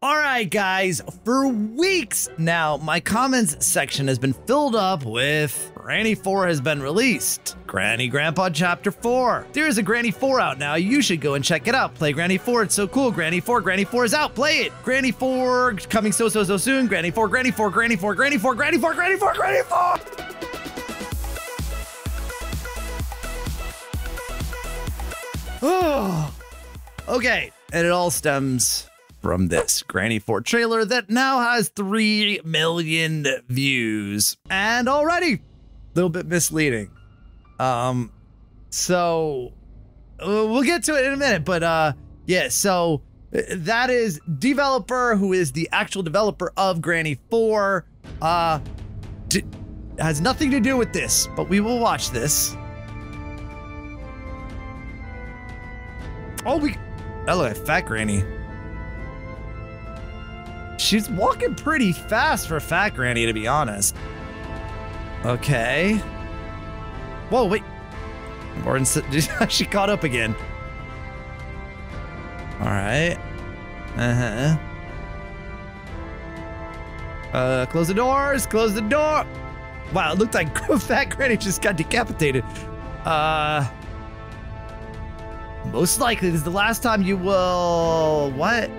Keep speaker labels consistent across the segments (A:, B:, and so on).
A: All right, guys, for weeks now, my comments section has been filled up with Granny 4 has been released. Granny Grandpa Chapter 4. There is a Granny 4 out now. You should go and check it out. Play Granny 4. It's so cool. Granny 4. Granny 4 is out. Play it. Granny 4 coming so, so, so soon. Granny 4. Granny 4. Granny 4. Granny 4. Granny 4. Granny 4. Granny 4. Oh. Okay. And it all stems from this Granny 4 trailer that now has 3 million views. And already a little bit misleading. Um so uh, we'll get to it in a minute, but uh yeah, so uh, that is DVloper who is the actual developer of Granny 4 uh has nothing to do with this, but we will watch this. Oh, we like fat Granny. She's walking pretty fast for Fat Granny, to be honest. Okay. Whoa, wait. Morton, she caught up again. All right. Uh huh. Uh, close the doors. Close the door. Wow, it looked like Fat Granny just got decapitated. Uh. Most likely, this is the last time you will. What?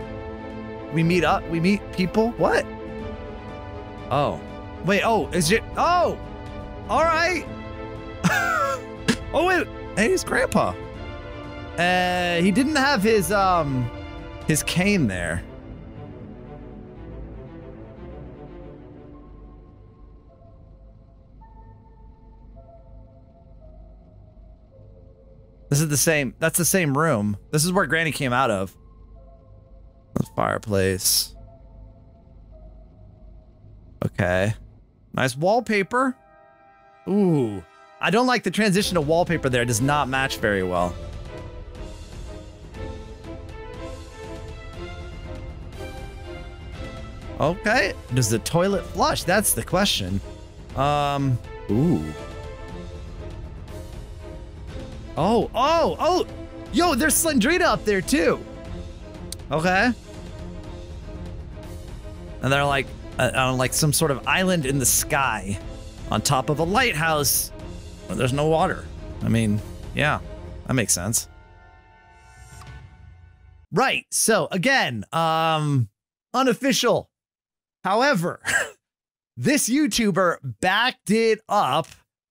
A: We meet up. We meet people. What? Oh, wait. Oh, is it? Oh, all right. oh wait. Hey, his Grandpa. Uh, he didn't have his um, his cane there. This is the same. That's the same room. This is where Granny came out of. Fireplace. Okay. Nice wallpaper. Ooh. I don't like the transition to wallpaper there. It does not match very well. Okay. Does the toilet flush? That's the question. Um. Ooh. Oh, oh, oh! Yo, there's Slendrina up there too. Okay. And they're like uh, on like some sort of island in the sky, on top of a lighthouse. Where there's no water. I mean, yeah, that makes sense. Right. So again, um, unofficial. However, this YouTuber backed it up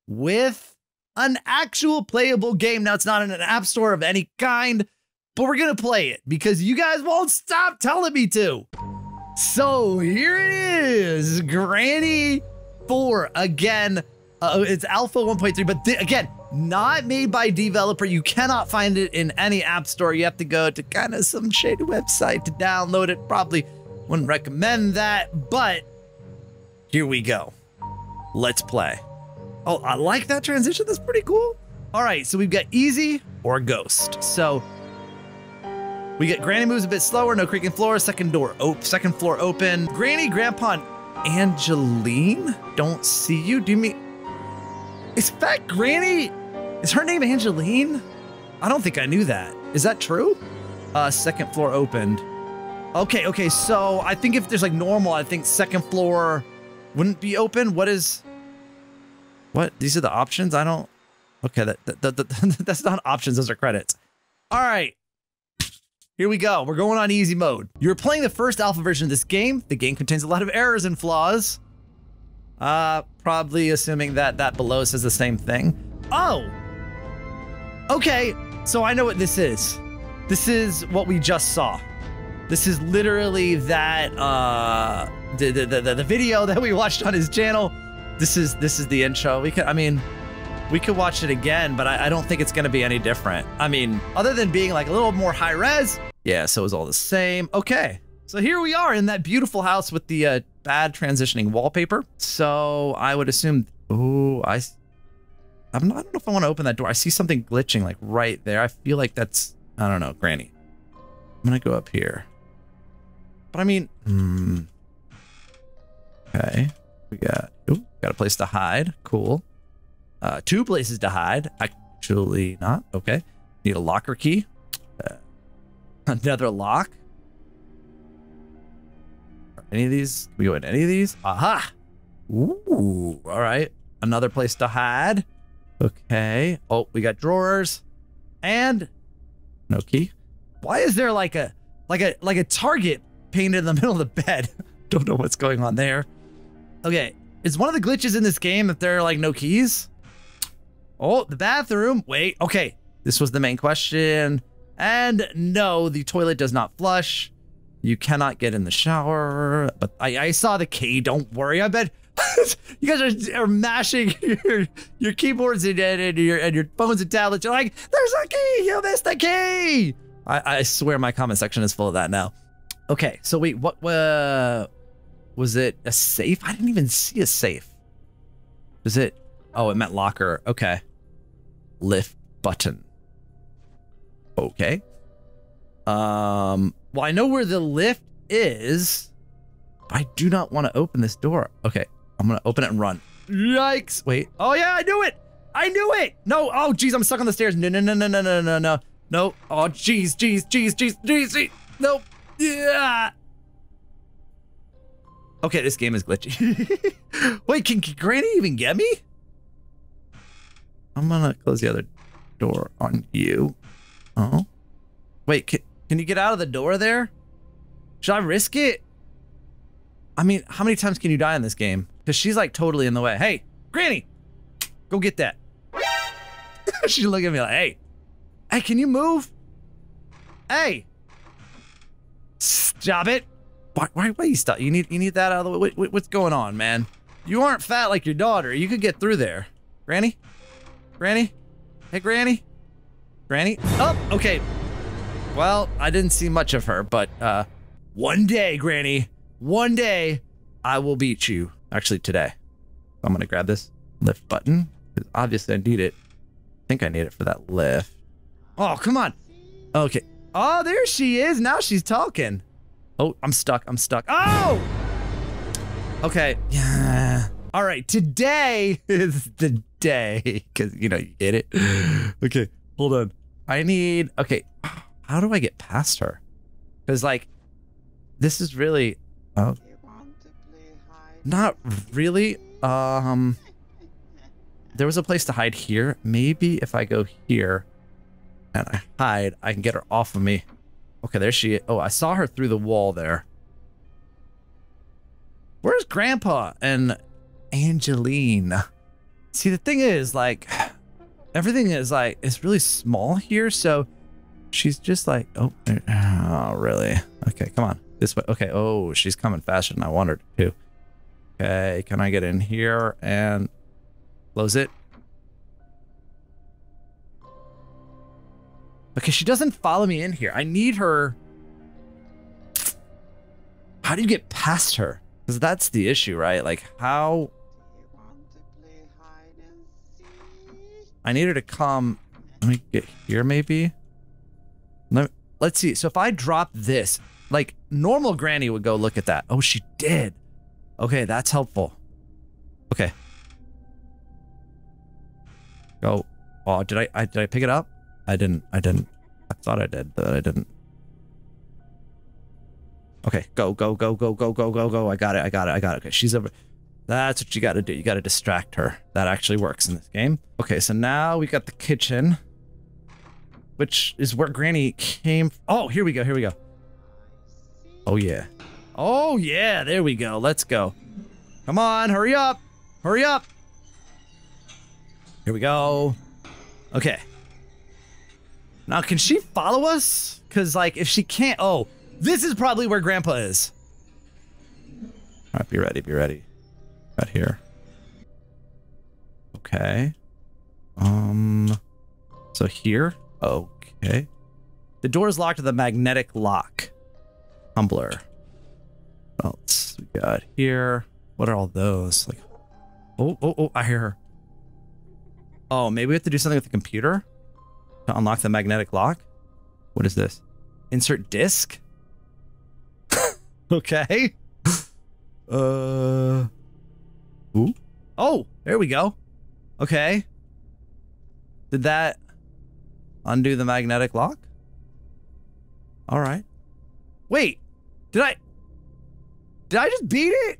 A: with an actual playable game. Now it's not in an app store of any kind but we're gonna play it because you guys won't stop telling me to. So here it is, Granny 4 again. Uh, it's Alpha 1.3, but again, not made by DVloper. You cannot find it in any app store. You have to go to kind of some shady website to download it. Probably wouldn't recommend that, but here we go. Let's play. Oh, I like that transition. That's pretty cool. All right, so we've got easy or ghost. So we get Granny moves a bit slower, no creaking floor, second door, oh, second floor open. Granny, Grandpa, Angeline? Don't see you. Do you mean, is Fat Granny, is her name Angeline? I don't think I knew that. Is that true? Uh, second floor opened. Okay, okay, so I think if there's like normal, I think second floor wouldn't be open. What is, what? These are the options? I don't, okay, that, that, that, that that's not options, those are credits. All right, here we go. We're going on easy mode. You're playing the first alpha version of this game. The game contains a lot of errors and flaws. Uh, probably assuming that that below says the same thing. Oh! Okay, so I know what this is. This is what we just saw. This is literally that, uh, the, the, the, the video that we watched on his channel. This is, this is the intro. We could, I mean, we could watch it again, but I, I don't think it's going to be any different. I mean, other than being like a little more high res, yeah, so it was all the same. Okay, so here we are in that beautiful house with the uh, bad transitioning wallpaper. So I would assume, oh, I, I'm not, I don't know if I want to open that door. I see something glitching like right there. I feel like that's, I don't know, Granny. I'm gonna go up here. But I mean, hmm. Okay, we got, ooh, got a place to hide. Cool. Uh, two places to hide. Actually not. Okay. Need a locker key. Another lock. Any of these? We go in any of these? Aha! Ooh, all right. Another place to hide. Okay. Oh, we got drawers. And no key. Why is there like a like a like a target painted in the middle of the bed? Don't know what's going on there. Okay. Is one of the glitches in this game that there are like no keys? Oh, the bathroom. Wait. Okay. This was the main question. And no, the toilet does not flush. You cannot get in the shower. But I, I saw the key. Don't worry. I bet you guys are, are mashing your, your keyboards and, and, your, and your phones and tablets. You're like, there's a key. You missed the key. I, I swear my comment section is full of that now. Okay. So wait, what uh, was it a safe? I didn't even see a safe. Was it? Oh, it meant locker. Okay. Lift button. Okay. Um, well, I know where the lift is. I do not want to open this door. Okay, I'm gonna open it and run. Yikes! Wait. Oh yeah, I knew it. I knew it. No. Oh jeez, I'm stuck on the stairs. No, no, no, no, no, no, no, no. No. Oh jeez, jeez, jeez, jeez, jeez, jeez. No. Yeah. Okay, this game is glitchy. Wait, can, can Granny even get me? I'm gonna close the other door on you. Oh. Wait, can, can you get out of the door there? Should I risk it? I mean, how many times can you die in this game? Because she's like totally in the way. Hey, Granny, go get that. she's looking at me like, hey, hey, can you move? Hey, stop it. Why, why, why you stop? You need, you need that out of the way. What, what's going on, man? You aren't fat like your daughter. You could get through there. Granny? Granny? Hey, Granny? Granny? Oh, okay. Well, I didn't see much of her, but uh, one day, Granny, one day, I will beat you. Actually, today. I'm gonna grab this lift button because obviously I need it. I think I need it for that lift. Oh, come on. Okay. Oh, there she is. Now she's talking. Oh, I'm stuck. I'm stuck. Oh! Okay. Yeah. All right. Today is the day because, you know, you get it. okay. Hold on. I need. Okay. How do I get past her? Because, like, this is really. Oh. Not really. Um. There was a place to hide here. Maybe if I go here and I hide, I can get her off of me. Okay, there she is. Oh, I saw her through the wall there. Where's Grandpa and Angeline? See, the thing is, like, everything is, like, it's really small here, so she's just like, oh, oh, really? Okay, come on. This way. Okay, oh, she's coming faster than I wanted to. Okay, can I get in here and close it? Okay, she doesn't follow me in here. I need her. How do you get past her? Because that's the issue, right? Like, how... I need her to come... Let me get here, maybe? Let, let's see. So if I drop this, like, normal Granny would go look at that. Oh, she did. Okay, that's helpful. Okay. Go. Oh, did I, I did I pick it up? I didn't. I didn't. I thought I did, but I didn't. Okay, go, go, go, go, go, go, go, go. I got it. I got it. I got it. Okay, she's over. That's what you got to do. You got to distract her. That actually works in this game. Okay, so now we got the kitchen, which is where Granny came. Oh, here we go. Here we go. Oh, yeah. Oh, yeah. There we go. Let's go. Come on. Hurry up. Hurry up. Here we go. Okay. Now, can she follow us? Because, like, if she can't... Oh, this is probably where Grandpa is. All right, be ready, be ready. Right here. Okay. Um... So here? Okay. The door is locked with a magnetic lock. Tumbler. What else we got here? What are all those? Like, oh, oh, oh, I hear her. Oh, maybe we have to do something with the computer? to unlock the magnetic lock. What is this? Insert disk? okay. Uh. Ooh. Oh, there we go. Okay. Did that undo the magnetic lock? All right. Wait. Did I? Did I just beat it?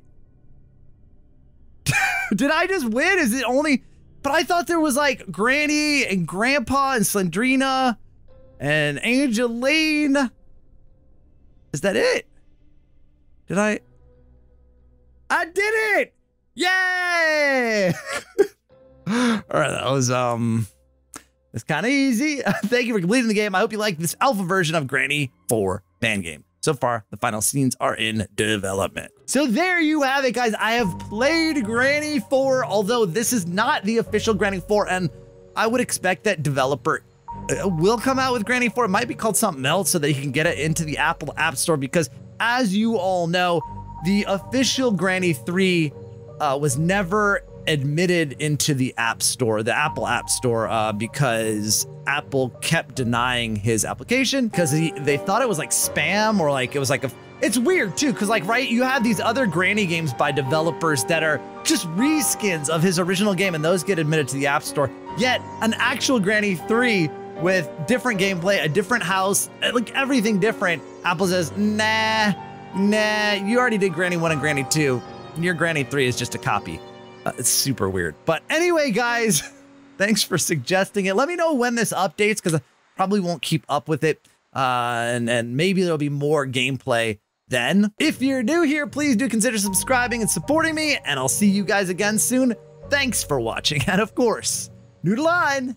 A: Did I just win? Is it only? But I thought there was like Granny and Grandpa and Slendrina and Angeline. Is that it? Did I? I did it! Yay! All right, that was um, it's kind of easy. Thank you for completing the game. I hope you like this alpha version of Granny 4 fan game. So far, the final scenes are in development. So there you have it, guys. I have played Granny 4, although this is not the official Granny 4, and I would expect that DVloper uh, will come out with Granny 4. It might be called something else so that you can get it into the Apple App Store because, as you all know, the official Granny 3 uh, was never admitted into the App Store, the Apple App Store, uh, because Apple kept denying his application because they thought it was like spam or like it was like a. It's weird too, because like right, you have these other Granny games by developers that are just reskins of his original game, and those get admitted to the App Store. Yet an actual Granny 3 with different gameplay, a different house, like everything different. Apple says, nah, nah, you already did Granny 1 and Granny 2. Your Granny 3 is just a copy. Uh, it's super weird. But anyway, guys, thanks for suggesting it. Let me know when this updates because I probably won't keep up with it. Uh, and, and maybe there'll be more gameplay then. If you're new here, please do consider subscribing and supporting me, and I'll see you guys again soon. Thanks for watching, and of course, noodle on!